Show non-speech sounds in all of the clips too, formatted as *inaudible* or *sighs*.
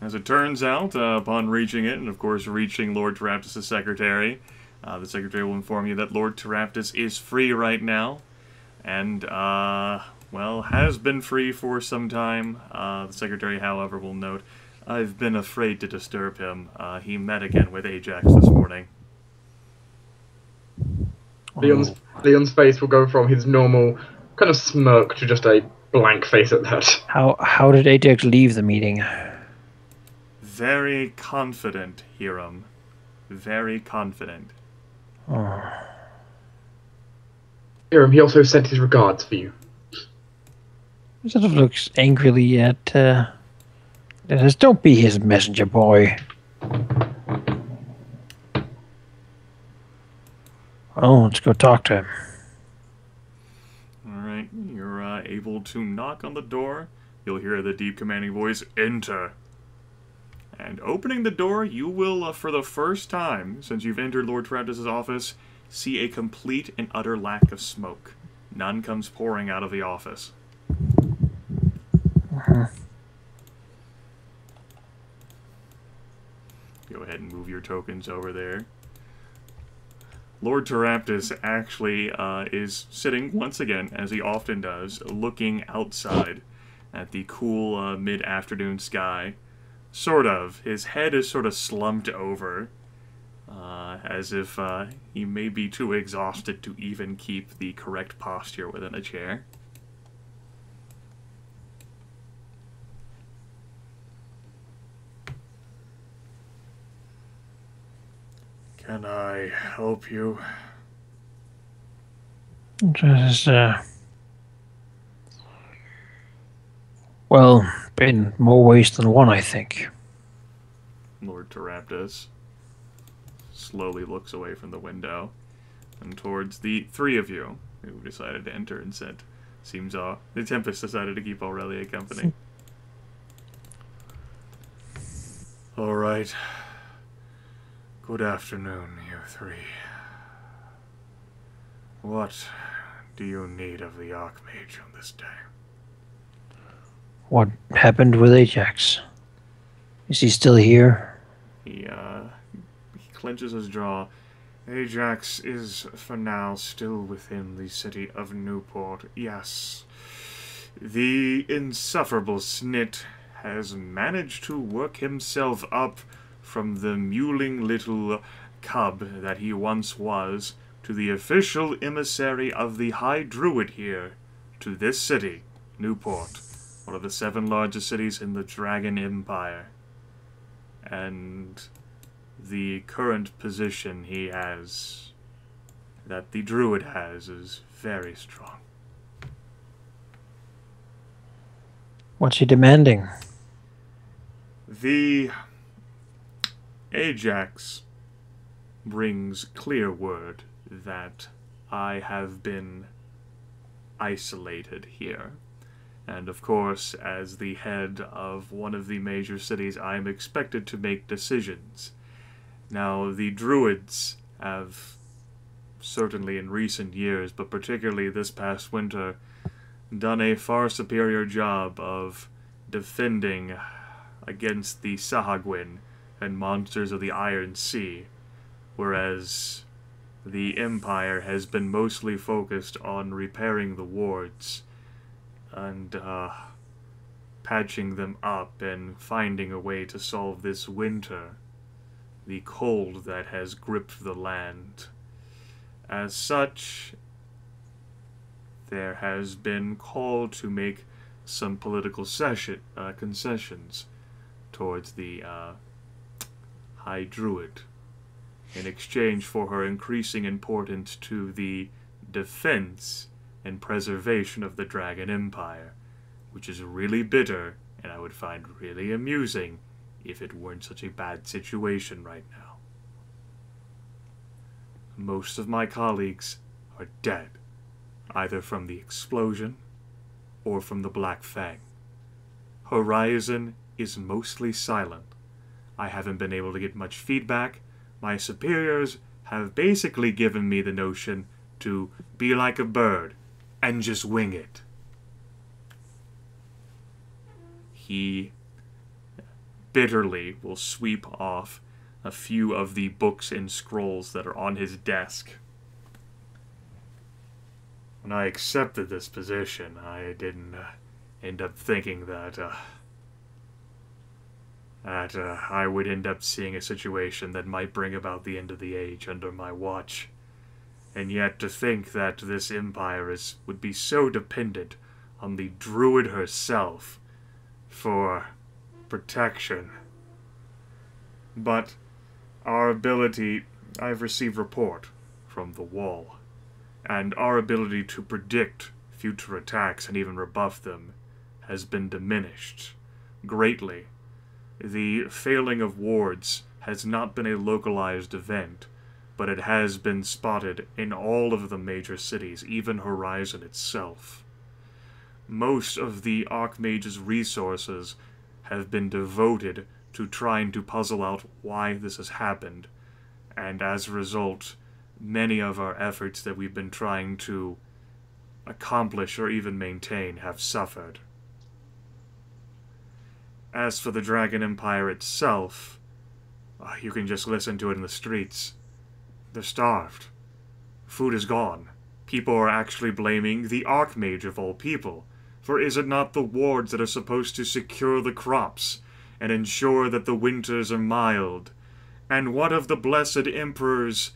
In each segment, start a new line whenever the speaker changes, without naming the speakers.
As it turns out, uh, upon reaching it, and of course reaching Lord Teraptus' secretary, uh, the secretary will inform you that Lord Teraptus is free right now, and, uh, well, has been free for some time. Uh, the secretary, however, will note, I've been afraid to disturb him. Uh, he met again with Ajax this morning.
Leon's Leon's face will go from his normal kind of smirk to just a blank face at that.
How how did Ajax leave the meeting?
Very confident, Hiram. Very confident.
Oh, *sighs*
Hiram, he also sent his regards for you.
he sort of looks angrily at. Uh, and says, "Don't be his messenger boy." Oh, let's go talk to him.
Alright, you're uh, able to knock on the door. You'll hear the deep commanding voice, Enter. And opening the door, you will, uh, for the first time since you've entered Lord Travis' office, see a complete and utter lack of smoke. None comes pouring out of the office. Go ahead and move your tokens over there. Lord Teraptus actually uh, is sitting once again, as he often does, looking outside at the cool uh, mid afternoon sky. Sort of. His head is sort of slumped over, uh, as if uh, he may be too exhausted to even keep the correct posture within a chair. Can I help you?
Just, uh, well, in more ways than one, I think.
Lord Teraptus slowly looks away from the window and towards the three of you who decided to enter and said, Seems uh, the Tempus decided to keep Aurelia company. All right. Good afternoon, you three. What do you need of the Archmage on this day?
What happened with Ajax? Is he still here?
He, uh, he clenches his jaw. Ajax is, for now, still within the city of Newport. Yes. The insufferable snit has managed to work himself up from the mewling little cub that he once was to the official emissary of the High Druid here, to this city, Newport, one of the seven largest cities in the Dragon Empire. And the current position he has, that the Druid has, is very strong.
What's he demanding?
The Ajax brings clear word that I have been isolated here. And of course, as the head of one of the major cities, I am expected to make decisions. Now, the Druids have, certainly in recent years, but particularly this past winter, done a far superior job of defending against the Sahuagin and monsters of the Iron Sea, whereas the Empire has been mostly focused on repairing the wards and uh, patching them up and finding a way to solve this winter, the cold that has gripped the land. As such, there has been call to make some political session, uh, concessions towards the uh, High Druid in exchange for her increasing importance to the defense and preservation of the Dragon Empire, which is really bitter and I would find really amusing if it weren't such a bad situation right now. Most of my colleagues are dead, either from the explosion or from the Black Fang. Horizon is mostly silent. I haven't been able to get much feedback. My superiors have basically given me the notion to be like a bird and just wing it. He bitterly will sweep off a few of the books and scrolls that are on his desk. When I accepted this position, I didn't uh, end up thinking that uh, that uh, I would end up seeing a situation that might bring about the end of the age under my watch. And yet to think that this empire is would be so dependent on the druid herself for protection. But our ability, I've received report from the wall, and our ability to predict future attacks and even rebuff them has been diminished greatly. The failing of wards has not been a localized event, but it has been spotted in all of the major cities, even Horizon itself. Most of the Archmage's resources have been devoted to trying to puzzle out why this has happened, and as a result, many of our efforts that we've been trying to accomplish or even maintain have suffered. As for the Dragon Empire itself, uh, you can just listen to it in the streets. They're starved. Food is gone. People are actually blaming the Archmage of all people, for is it not the wards that are supposed to secure the crops and ensure that the winters are mild? And what of the blessed Emperor's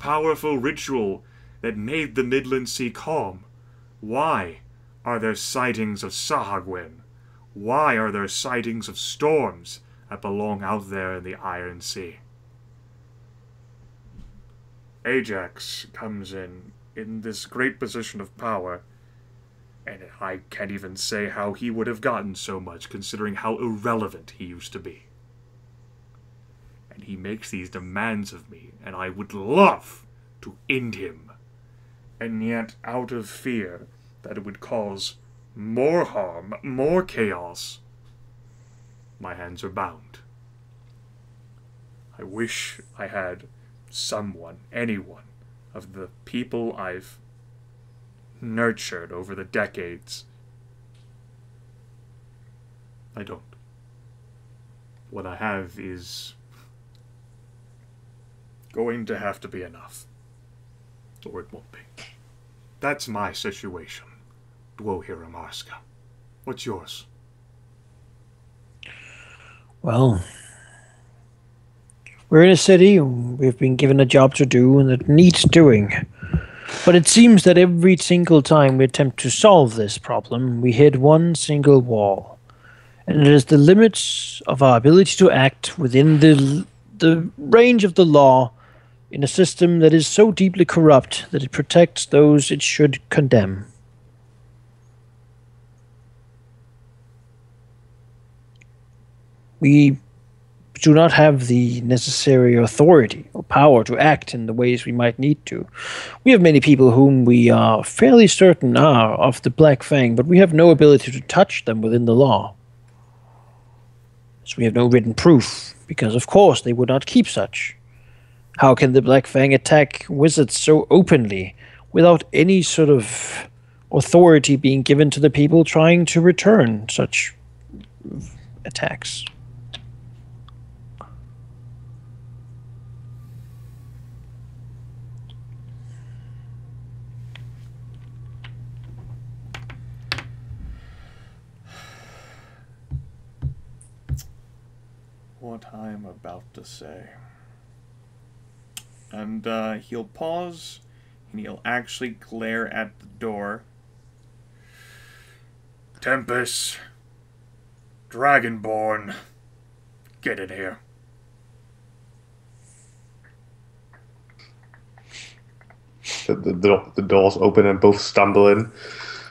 powerful ritual that made the Midland Sea calm? Why are there sightings of Sahuagin? Why are there sightings of storms that belong out there in the Iron Sea? Ajax comes in in this great position of power, and I can't even say how he would have gotten so much considering how irrelevant he used to be. And he makes these demands of me, and I would love to end him. And yet, out of fear that it would cause more harm, more chaos, my hands are bound. I wish I had someone, anyone, of the people I've nurtured over the decades. I don't. What I have is going to have to be enough. Or it won't be. That's my situation. Dwohurim Harsca. What's yours?
Well, we're in a city, we've been given a job to do, and it needs doing. But it seems that every single time we attempt to solve this problem, we hit one single wall. And it is the limits of our ability to act within the, the range of the law in a system that is so deeply corrupt that it protects those it should condemn. We do not have the necessary authority or power to act in the ways we might need to. We have many people whom we are fairly certain are of the Black Fang, but we have no ability to touch them within the law. So we have no written proof, because of course they would not keep such. How can the Black Fang attack wizards so openly without any sort of authority being given to the people trying to return such attacks?
About to say. And uh, he'll pause and he'll actually glare at the door. Tempus, Dragonborn, get in here.
The, the, the, the doors open and both stumble in.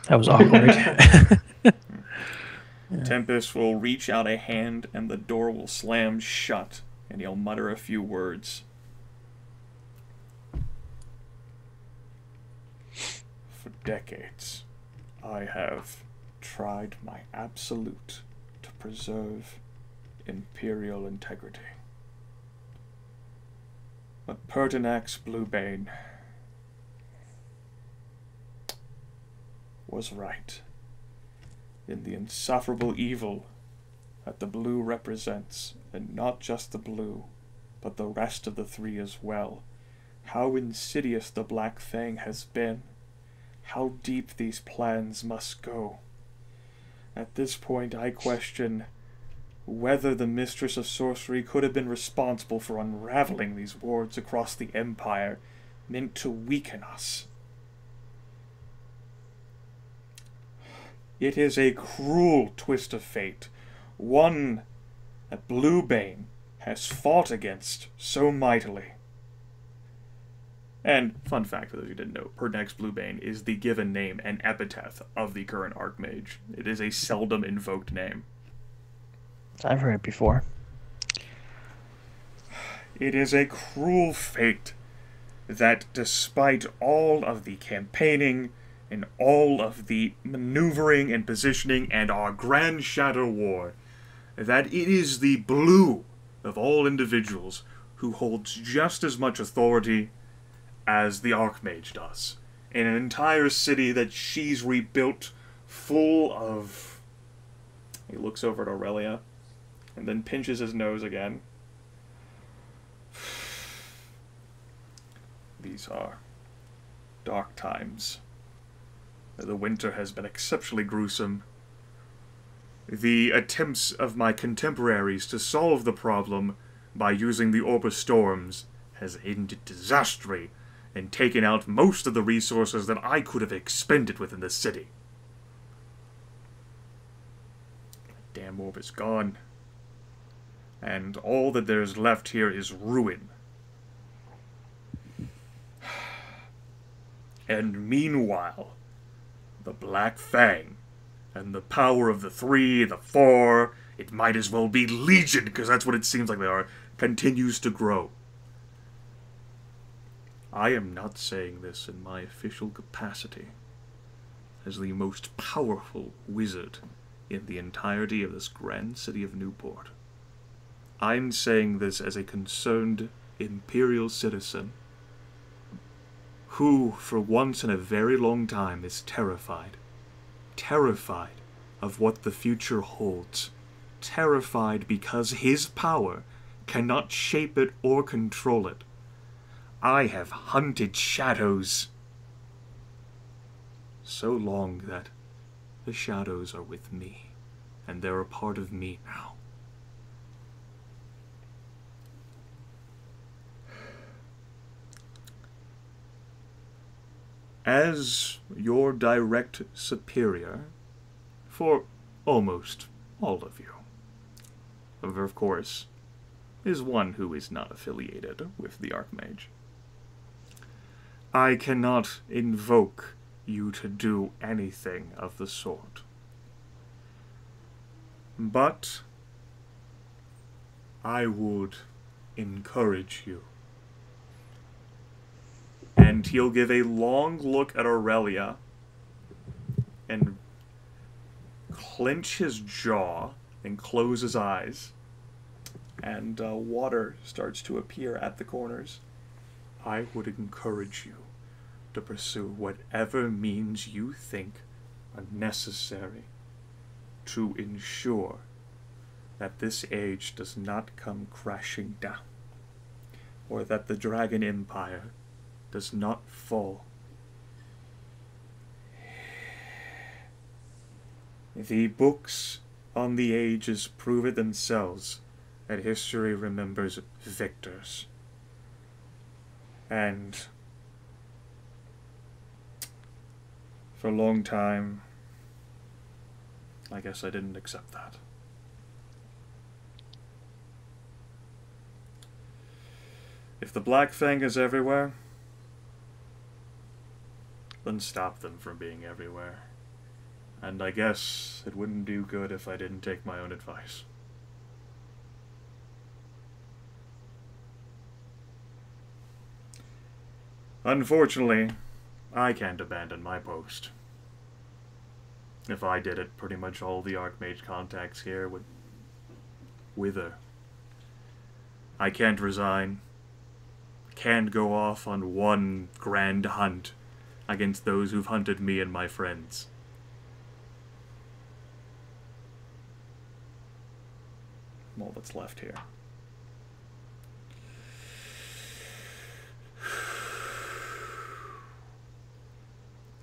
That was awkward. *laughs*
Tempus will reach out a hand and the door will slam shut, and he'll mutter a few words. For decades, I have tried my absolute to preserve imperial integrity. But Pertinax Bluebane was right in the insufferable evil that the blue represents, and not just the blue, but the rest of the three as well. How insidious the Black Fang has been. How deep these plans must go. At this point, I question whether the Mistress of Sorcery could have been responsible for unraveling these wards across the Empire meant to weaken us. It is a cruel twist of fate, one that Bluebane has fought against so mightily. And fun fact for those who didn't know, Pertinax Bluebane is the given name and epithet of the current Archmage. It is a seldom invoked name.
I've heard it before.
It is a cruel fate that despite all of the campaigning and all of the maneuvering and positioning and our grand shadow war, that it is the blue of all individuals who holds just as much authority as the Archmage does. In an entire city that she's rebuilt full of. He looks over at Aurelia and then pinches his nose again. *sighs* These are dark times. The winter has been exceptionally gruesome. The attempts of my contemporaries to solve the problem by using the Orb of Storms has ended disastrously and taken out most of the resources that I could have expended within the city. Damn orb is gone. And all that there is left here is ruin. *sighs* And meanwhile, the Black Fang and the power of the three, the four, it might as well be Legion, because that's what it seems like they are, continues to grow. I am not saying this in my official capacity as the most powerful wizard in the entirety of this grand city of Newport. I'm saying this as a concerned imperial citizen who, for once in a very long time, is terrified. Terrified of what the future holds. Terrified because his power cannot shape it or control it. I have hunted shadows so long that the shadows are with me, and they're a part of me now. As your direct superior, for almost all of you, of course, is one who is not affiliated with the Archmage. I cannot invoke you to do anything of the sort. But I would encourage you. And he'll give a long look at Aurelia and clench his jaw and close his eyes. And uh, water starts to appear at the corners. I would encourage you to pursue whatever means you think are necessary to ensure that this age does not come crashing down, or that the Dragon Empire does not fall. The books on the ages prove it themselves that history remembers victors. And for a long time, I guess I didn't accept that. If the Black Fang is everywhere, then stop them from being everywhere. And I guess it wouldn't do good if I didn't take my own advice. Unfortunately, I can't abandon my post. If I did it, pretty much all the Archmage contacts here would wither. I can't resign. Can't go off on one grand hunt against those who've hunted me and my friends. all that's left here.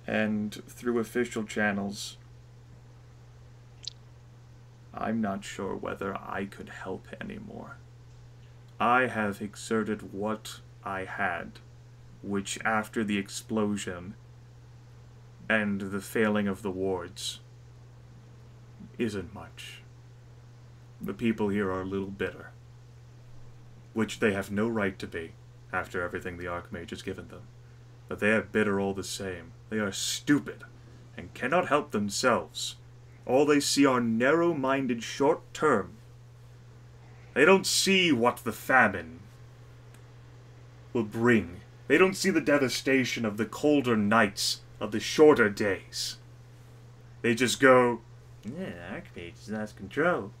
And through official channels, I'm not sure whether I could help anymore. I have exerted what I had, which after the explosion and the failing of the wards isn't much. The people here are a little bitter, which they have no right to be after everything the Archmage has given them. But they are bitter all the same. They are stupid and cannot help themselves. All they see are narrow minded short term. They don't see what the famine will bring. They don't see the devastation of the colder nights, of the shorter days. They just go, yeah, Archmage has lost control.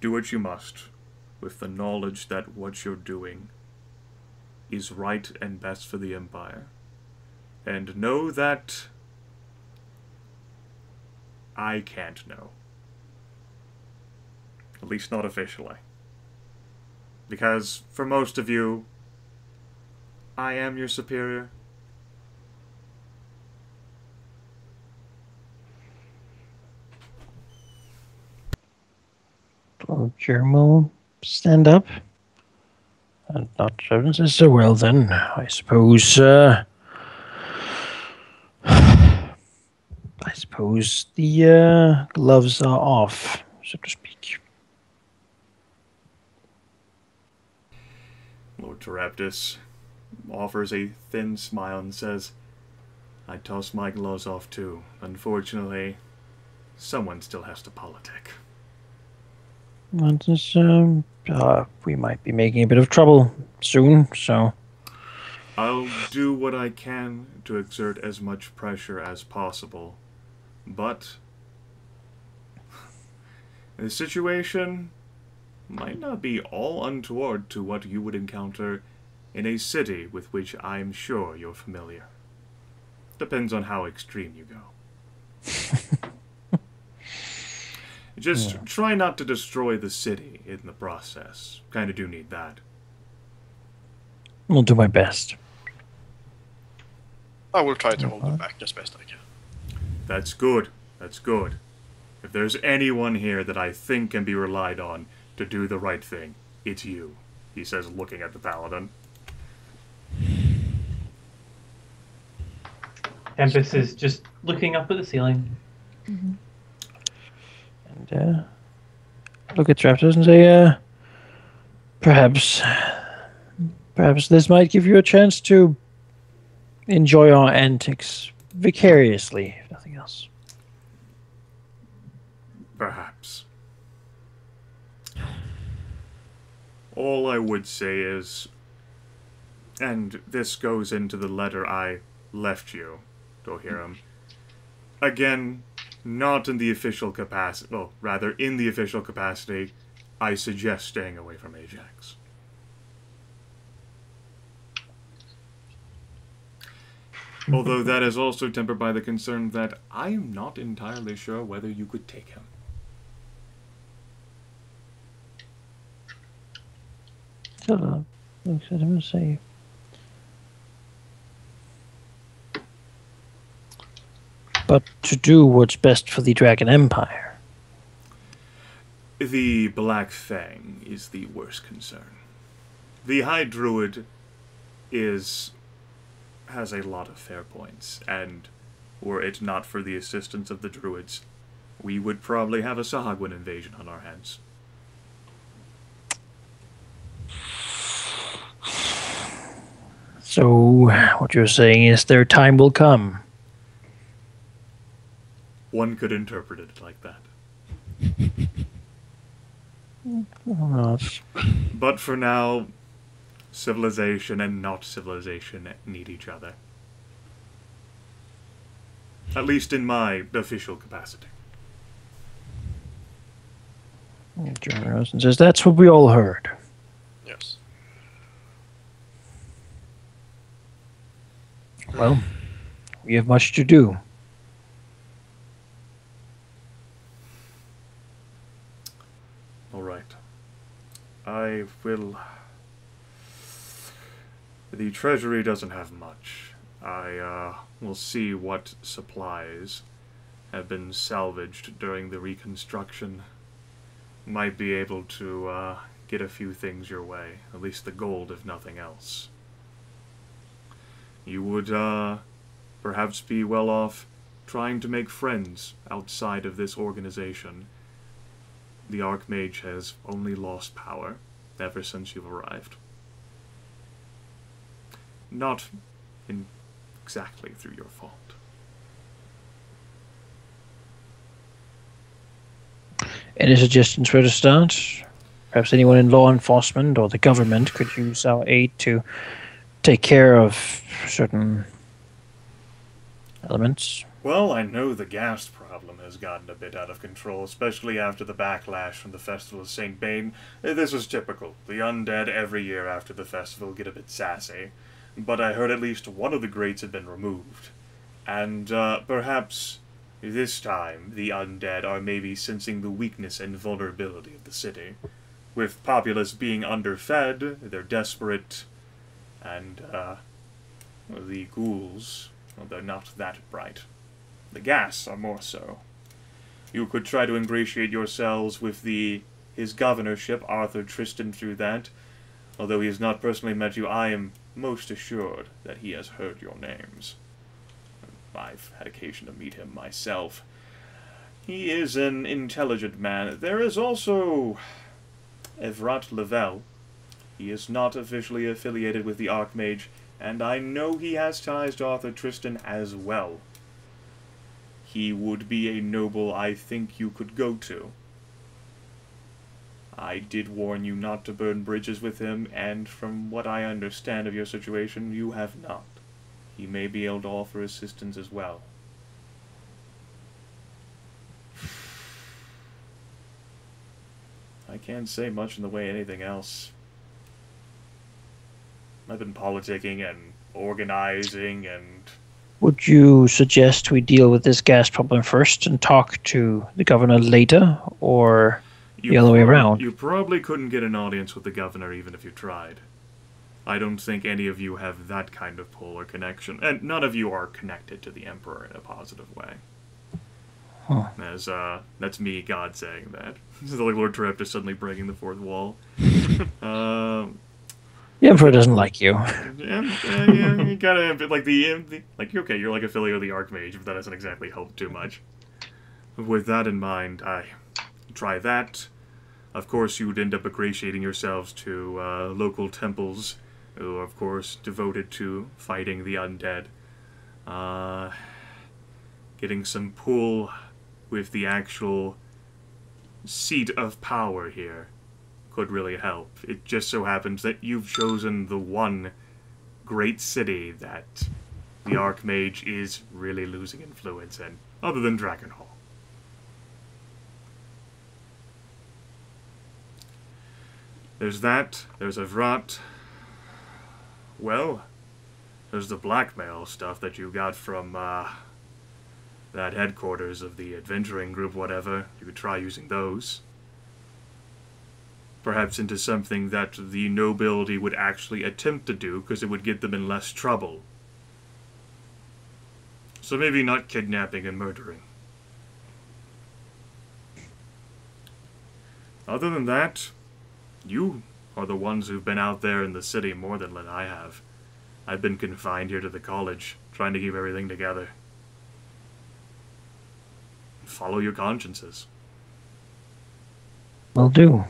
Do what you must, with the knowledge that what you're doing is right and best for the Empire. And know that I can't know. At least not officially. Because for most of you, I am your superior.
Well, Jerem will stand up. And not so well then, I suppose, uh, suppose the uh, gloves are off, so to speak.
Lord Teraptus offers a thin smile and says, I toss my gloves off too. Unfortunately, someone still has to politic.
That is, um, uh, we might be making a bit of trouble soon, so
I'll do what I can to exert as much pressure as possible, but *laughs* the situation might not be all untoward to what you would encounter in a city with which I'm sure you're familiar. Depends on how extreme you go. *laughs* Just
Yeah.
try not to destroy the city in the process. Kinda do need that.
I'll do my best.
I will try to hold them uh-huh. back as best I can.
That's good. That's good. If there's anyone here that I think can be relied on to do the right thing, it's you, he says, looking at the paladin.
Tempus is just looking up at the ceiling. Mm -hmm.
And uh, look at Raptors and say, uh, perhaps, perhaps this might give you a chance to enjoy our antics vicariously, if nothing else.
Perhaps. All I would say is, and this goes into the letter I left you, Dwohurim. Again, not in the official capacity, well, rather in the official capacity, I suggest staying away from Ajax. Although that is also tempered by the concern that I am not entirely sure whether you could take him.
So, looks at him and say, but to do what's best for the Dragon Empire.
The Black Fang is the worst concern. The High Druid is has a lot of fair points, and were it not for the assistance of the Druids, we would probably have a Sahuagin invasion on our hands.
So, what you're saying is their time will come.
One could interpret it like that. *laughs* But for now, civilization and not civilization need each other. At least in my official capacity.
John Rosen says, that's what we all heard.
Yes.
Well, we have much to do.
All right. I will. The treasury doesn't have much. I uh, will see what supplies have been salvaged during the reconstruction. Might be able to uh, get a few things your way, at least the gold, if nothing else. You would uh, perhaps be well off trying to make friends outside of this organization the Archmage has only lost power ever since you've arrived. Not in exactly through your fault.
Any suggestions where to start? Perhaps anyone in law enforcement or the government could use our aid to take care of certain elements.
Well, I know the ghast problem has gotten a bit out of control, especially after the backlash from the Festival of St. Bane. This was typical. The undead every year after the festival get a bit sassy. But I heard at least one of the grates had been removed. And uh, perhaps this time the undead are maybe sensing the weakness and vulnerability of the city. With populace being underfed, they're desperate, and uh, the ghouls, well, they're not that bright. The ghasts are more so. You could try to ingratiate yourselves with the his governorship, Arthur Tristan, through that. Although he has not personally met you, I am most assured that he has heard your names. I've had occasion to meet him myself. He is an intelligent man. There is also Evrat Lavelle. He is not officially affiliated with the Archmage, and I know he has ties to Arthur Tristan as well. He would be a noble I think you could go to. I did warn you not to burn bridges with him, and from what I understand of your situation, you have not. He may be able to offer assistance as well. *sighs* I can't say much in the way of anything else. I've been politicking and organizing and
Would you suggest we deal with this ghast problem first and talk to the governor later, or
You
The other way around.
You probably couldn't get an audience with the governor even if you tried. I don't think any of you have that kind of pull or connection, and none of you are connected to the emperor in a positive way.
Huh.
As uh, that's me, God saying that. *laughs* This is like Lord Trip just suddenly breaking the fourth wall. *laughs* um,
the emperor doesn't like you? *laughs*
yeah, yeah, yeah, you gotta like the, the like okay, you're like affiliate of the Archmage, but that doesn't exactly help too much. With that in mind, I try that. Of course, you would end up ingratiating yourselves to uh, local temples, who are of course devoted to fighting the undead. Uh, getting some pull with the actual seat of power here could really help. It just so happens that you've chosen the one great city that the Archmage is really losing influence in, other than Dragonhall. There's that, there's Evrat. Well, there's the blackmail stuff that you got from, uh, that headquarters of the adventuring group, whatever. You could try using those perhaps into something that the nobility would actually attempt to do because it would get them in less trouble. So maybe not kidnapping and murdering. Other than that, you are the ones who've been out there in the city more than I have. I've been confined here to the college, trying to keep everything together. Follow your consciences.
Will do.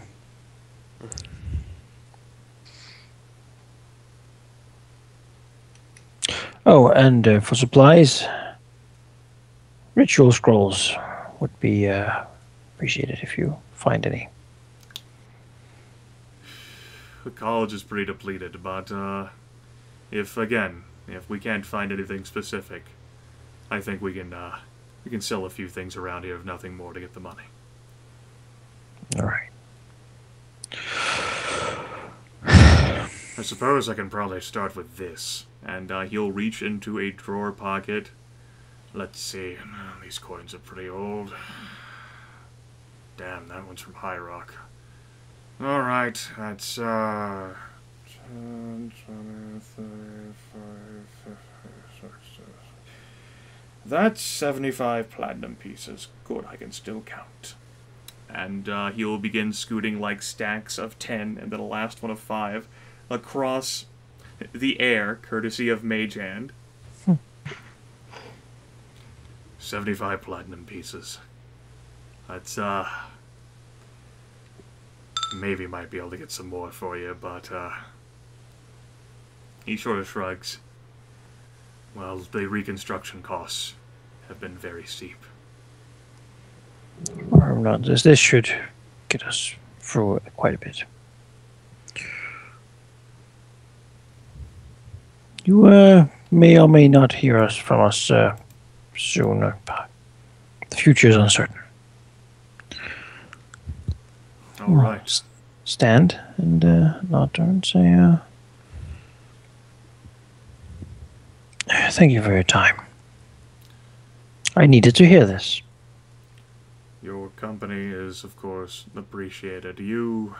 Oh, and uh, for supplies, ritual scrolls would be uh, appreciated if you find any.
The college is pretty depleted, but uh, if again, if we can't find anything specific, I think we can uh, we can sell a few things around here, if nothing more, to get the money.
All right.
I suppose I can probably start with this. and uh, he'll reach into a drawer pocket. Let's see. These coins are pretty old. Damn, that one's from High Rock. All right, that's uh. 10, 20, 30, 40, 50, 60. That's 75 platinum pieces. Good, I can still count. And uh, he'll begin scooting like stacks of 10 and then a last one of 5 across the air, courtesy of Mage Hand. 75 platinum pieces. That's, uh. Maybe might be able to get some more for you, but, uh. He sort of shrugs. Well, the reconstruction costs have been very steep.
Or not. This, this should get us through quite a bit. You uh, may or may not hear us from us uh, soon. uh, The future is uncertain.
All right.
Stand and uh, nod and say, uh, Thank you for your time. I needed to hear this.
Your company is, of course, appreciated. You.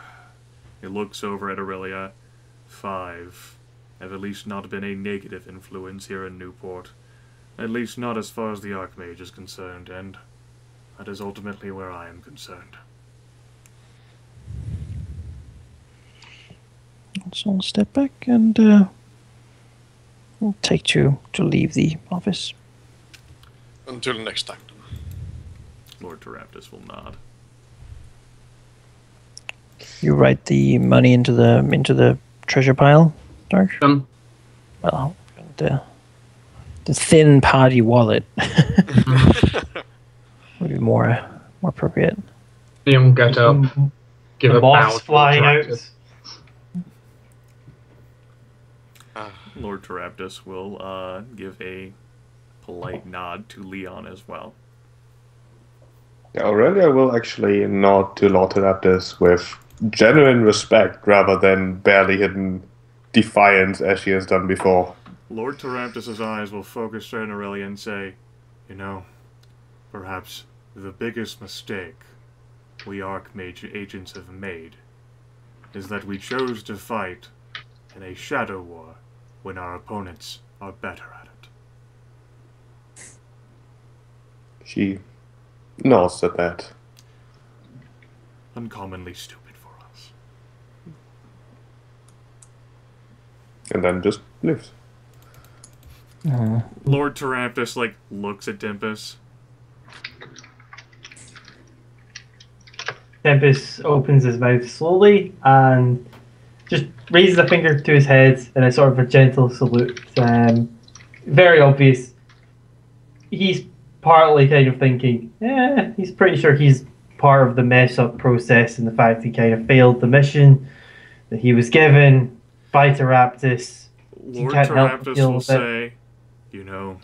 He looks over at Aurelia. Five. Have at least not been a negative influence here in Newport. At least not as far as the Archmage is concerned, and that is ultimately where I am concerned.
So I'll step back and uh, we'll take two to leave the office.
Until next time.
Lord Teraptus will nod.
You write the money into the into the treasure pile, Dark.
Um,
Well, the the thin party wallet *laughs* would be more more appropriate.
Liam will get up, give
the
a bow.
boss
to the
flying out.
Lord Teraptus will uh, give a polite nod to Leon as well.
Yeah, Aurelia will actually nod to Lord Teraptus with genuine respect rather than barely hidden defiance as she has done before.
Lord Teraptus's eyes will focus on Aurelia and say, You know, perhaps the biggest mistake we Archmage agents have made is that we chose to fight in a shadow war when our opponents are better at it.
She nods at that.
Uncommonly stupid for us.
And then just leaves. Uh-huh.
Lord Teraptus, like, looks at Dimpus.
Tempus opens his mouth slowly and just raises a finger to his head in a sort of a gentle salute. Um, very obvious. He's partly kind of thinking, yeah, he's pretty sure he's part of the mess up process and the fact he kind of failed the mission that he was given by Teraptus.
Lord
can't help but
Teraptus will
that-
say, You know,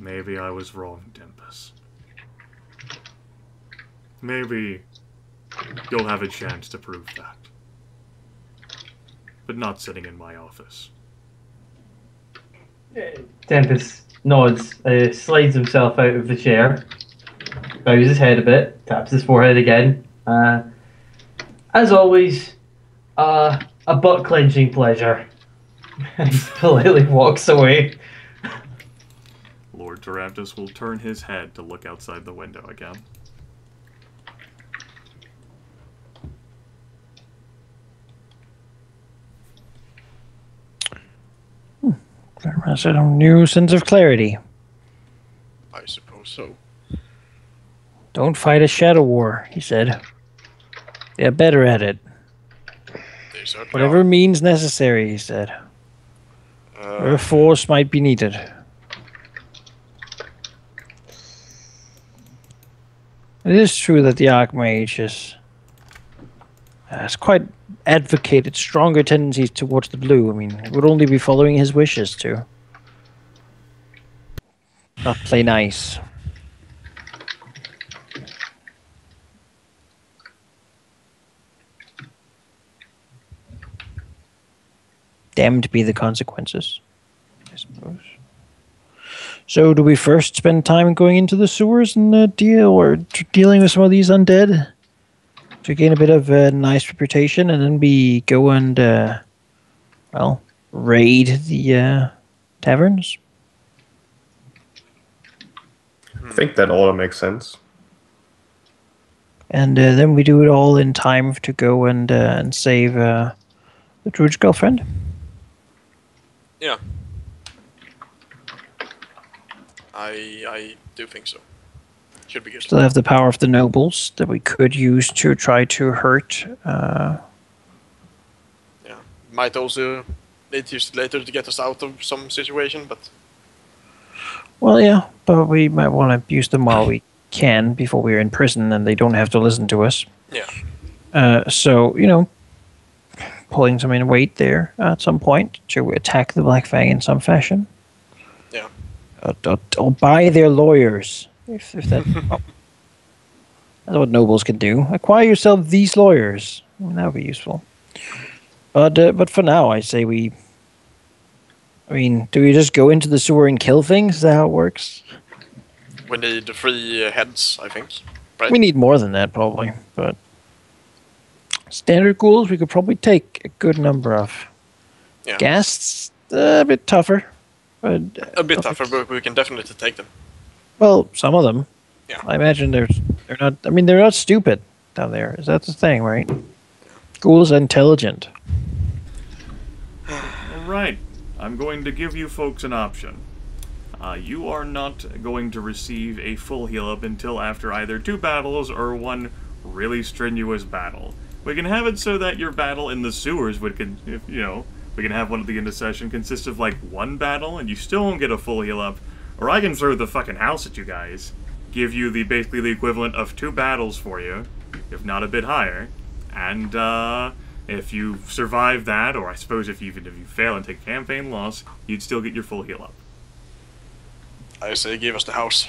maybe I was wrong, Dimpus. Maybe you'll have a chance to prove that. But not sitting in my office.
Tempus nods, uh, slides himself out of the chair, bows his head a bit, taps his forehead again. Uh, as always, uh, a butt clenching pleasure. And *laughs* he politely walks away.
Lord Teraptus will turn his head to look outside the window again.
I said a new sense of clarity.
I suppose so.
Don't fight a shadow war, he said. They're better at it. Whatever means necessary, he said.
are.
Where
Uh,
force might be needed. It is true that the Archmage is, has quite advocated stronger tendencies towards the blue. I mean, it would only be following his wishes to not play nice. Damned be the consequences. I suppose. So, do we first spend time going into the sewers and uh, deal or dealing with some of these undead to gain a bit of a nice reputation, and then we go and uh, well raid the uh, taverns?
I think that all makes sense.
and uh, then we do it all in time to go and uh, and save uh, the druid's girlfriend.
Yeah. I I do think so. Should be good.
Still have the power of the nobles that we could use to try to hurt. Uh,
Yeah. Might also need to use it later to get us out of some situation, but
well, yeah, but we might want to use them while we can before we're in prison and they don't have to listen to us.
yeah.
Uh, so you know, pulling some in weight there at some point to attack the Black Fang in some fashion.
Yeah.
Or, or, or buy their lawyers if, if that. oh. *laughs* That's what nobles can do. Acquire yourself these lawyers. That would be useful. But uh, but for now, I say we. I mean, do we just go into the sewer and kill things? Is that how it works?
We need three uh, heads, I think. Right?
We need more than that, probably. But standard ghouls, we could probably take a good number of.
Yeah.
Ghasts, uh, a bit tougher. But uh,
a bit tougher, but we can definitely take them.
Well, some of them.
Yeah.
I imagine they're they're not. I mean, they're not stupid down there. Is that the thing, right? Ghouls are intelligent.
All right. I'm going to give you folks an option. Uh, you are not going to receive a full heal up until after either two battles or one really strenuous battle. We can have it so that your battle in the sewers would, con- if, you know, we can have one at the end of session consist of like one battle and you still won't get a full heal up, or I can throw the fucking house at you guys, give you the basically the equivalent of two battles for you, if not a bit higher, and uh, if you survive that, or I suppose if you, even if you fail and take campaign loss, you'd still get your full heal up.
I say give us the house.